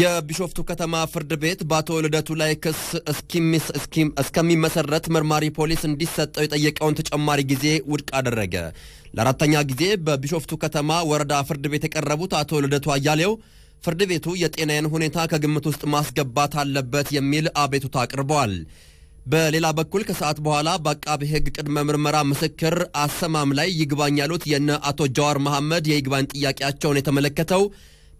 የቢሾፍቱ ከተማ ፍርድ ቤት በአቶ ልደቱ ላይ ክስ እስከሚመሰረት መርማሪ ፖሊስ እንዲሰጠው የጠየቀውን ተጨማሪ ጊዜ ውድቅ አደረገ። ለአራተኛ ጊዜ በቢሾፍቱ ከተማ ወረዳ ፍርድ ቤት የቀረቡት አቶ ልደቱ አያሌው ፍርድ ቤቱ የጤናዬን ሁኔታ ከግምት ውስጥ ማስገባት አለበት የሚል አቤቱታ አቅርበዋል። በሌላ በኩል ከሰዓት በኋላ በአቃቢ ሕግ ቅድመ ምርመራ ምስክር አሰማም ላይ ይግባኝ ያሉት የነ አቶ ጀዋር መሐመድ የይግባኝ ጥያቄያቸውን የተመለከተው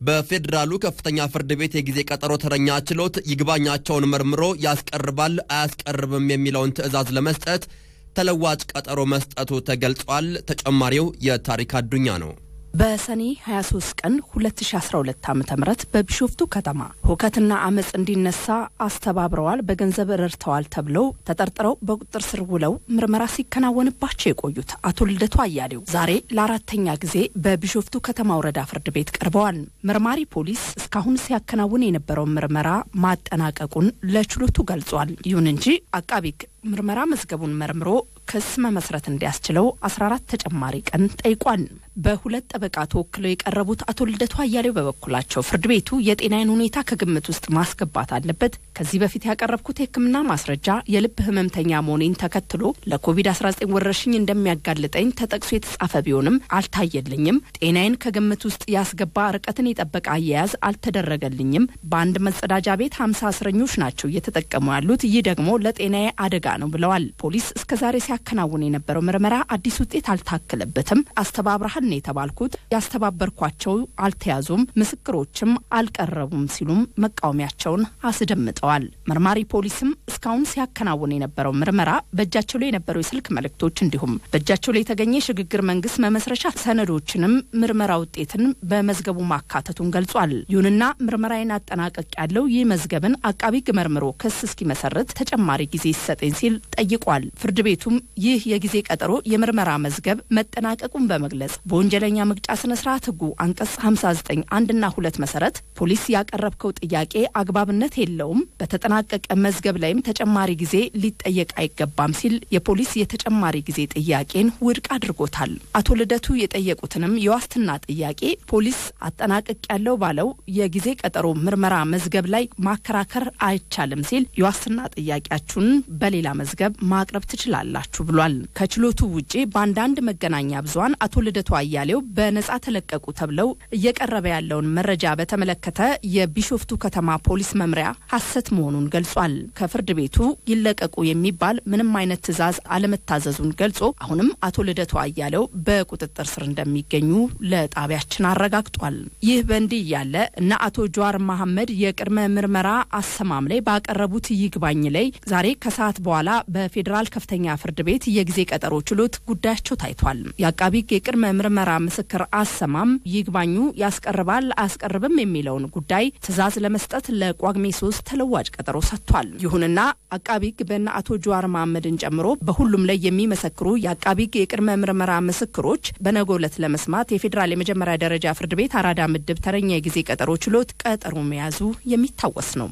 በፌዴራሉ ከፍተኛ ፍርድ ቤት የጊዜ ቀጠሮ ተረኛ ችሎት ይግባኛቸውን መርምሮ ያስቀርባል አያስቀርብም የሚለውን ትዕዛዝ ለመስጠት ተለዋጭ ቀጠሮ መስጠቱ ተገልጿል። ተጨማሪው የታሪክ አዱኛ ነው። በሰኔ 23 ቀን 2012 ዓ ም በቢሾፍቱ ከተማ ሁከትና አመፅ እንዲነሳ አስተባብረዋል፣ በገንዘብ ረድተዋል ተብለው ተጠርጥረው በቁጥጥር ስር ውለው ምርመራ ሲከናወንባቸው የቆዩት አቶ ልደቱ አያሌው ዛሬ ለአራተኛ ጊዜ በቢሾፍቱ ከተማ ወረዳ ፍርድ ቤት ቀርበዋል። መርማሪ ፖሊስ እስካሁን ሲያከናውን የነበረውን ምርመራ ማጠናቀቁን ለችሎቱ ገልጿል። ይሁን እንጂ አቃቢ ምርመራ መዝገቡን መርምሮ ክስ መመስረት እንዲያስችለው 14 ተጨማሪ ቀን ጠይቋል። በሁለት ጠበቃ ተወክለው የቀረቡት አቶ ልደቱ አያሌው በበኩላቸው ፍርድ ቤቱ የጤናዬን ሁኔታ ከግምት ውስጥ ማስገባት አለበት። ከዚህ በፊት ያቀረብኩት የሕክምና ማስረጃ የልብ ህመምተኛ መሆኔን ተከትሎ ለኮቪድ-19 ወረርሽኝ እንደሚያጋልጠኝ ተጠቅሶ የተጻፈ ቢሆንም አልታየልኝም። ጤናዬን ከግምት ውስጥ ያስገባ ርቀትን የጠበቀ አያያዝ አልተደረገልኝም። በአንድ መጸዳጃ ቤት 50 እስረኞች ናቸው እየተጠቀሙ ያሉት። ይህ ደግሞ ለጤናዬ አደጋ ነው ብለዋል። ፖሊስ እስከዛሬ ሲያከናውን የነበረው ምርመራ አዲስ ውጤት አልታከለበትም። አስተባብረሃል ነው የተባልኩት። ያስተባበርኳቸው አልተያዙም፣ ምስክሮችም አልቀረቡም ሲሉም መቃወሚያቸውን አስደምጠዋል። መርማሪ ፖሊስም እስካሁን ሲያከናውን የነበረው ምርመራ በእጃቸው ላይ የነበሩ የስልክ መልእክቶች እንዲሁም በእጃቸው ላይ የተገኘ የሽግግር መንግስት መመስረቻ ሰነዶችንም ምርመራ ውጤትን በመዝገቡ ማካተቱን ገልጿል። ይሁንና ምርመራዬን አጠናቀቅ ያለው ይህ መዝገብን አቃቢ መርምሮ ክስ እስኪመሰርት ተጨማሪ ጊዜ ይሰጠኝ ሲል ጠይቋል። ፍርድ ቤቱም ይህ የጊዜ ቀጠሮ የምርመራ መዝገብ መጠናቀቁን በመግለጽ በወንጀለኛ መቅጫ ስነ ስርዓት ህጉ አንቀጽ 59 አንድና ሁለት መሰረት ፖሊስ ያቀረብከው ጥያቄ አግባብነት የለውም፣ በተጠናቀቀ መዝገብ ላይም ተጨማሪ ጊዜ ሊጠየቅ አይገባም ሲል የፖሊስ የተጨማሪ ጊዜ ጥያቄን ውድቅ አድርጎታል። አቶ ልደቱ የጠየቁትንም የዋስትና ጥያቄ ፖሊስ አጠናቀቅ ያለው ባለው የጊዜ ቀጠሮ ምርመራ መዝገብ ላይ ማከራከር አይቻልም ሲል የዋስትና ጥያቄያችሁን በሌላ መዝገብ ማቅረብ ትችላላችሁ ብሏል። ከችሎቱ ውጪ በአንዳንድ መገናኛ ብዙኃን አቶ ልደቱ አያሌው በነጻ ተለቀቁ ተብለው እየቀረበ ያለውን መረጃ በተመለከተ የቢሾፍቱ ከተማ ፖሊስ መምሪያ ሐሰት መሆኑን ገልጿል። ከፍርድ ቤቱ ይለቀቁ የሚባል ምንም አይነት ትዕዛዝ አለመታዘዙን ገልጾ አሁንም አቶ ልደቱ አያሌው በቁጥጥር ስር እንደሚገኙ ለጣቢያችን አረጋግጧል። ይህ በእንዲህ እያለ እነ አቶ ጀዋር መሐመድ የቅድመ ምርመራ አሰማም ላይ ባቀረቡት ይግባኝ ላይ ዛሬ ከሰዓት በኋላ በፌዴራል ከፍተኛ ፍርድ ቤት የጊዜ ቀጠሮ ችሎት ጉዳያቸው ታይቷል። የአቃቢ ሕግ የቅድመ ምርመራ ምስክር አሰማም ይግባኙ ያስቀርባል አያስቀርብም የሚለውን ጉዳይ ትዕዛዝ ለመስጠት ለጳጉሜ ሶስት ተለዋጭ ቀጠሮ ሰጥቷል። ይሁንና አቃቢ ሕግ በእነ አቶ ጀዋር መሐመድን ጨምሮ በሁሉም ላይ የሚመሰክሩ የአቃቢ ሕግ የቅድመ ምርመራ ምስክሮች በነገው ዕለት ለመስማት የፌዴራል የመጀመሪያ ደረጃ ፍርድ ቤት አራዳ ምድብ ተረኛ የጊዜ ቀጠሮ ችሎት ቀጠሮ መያዙ የሚታወስ ነው።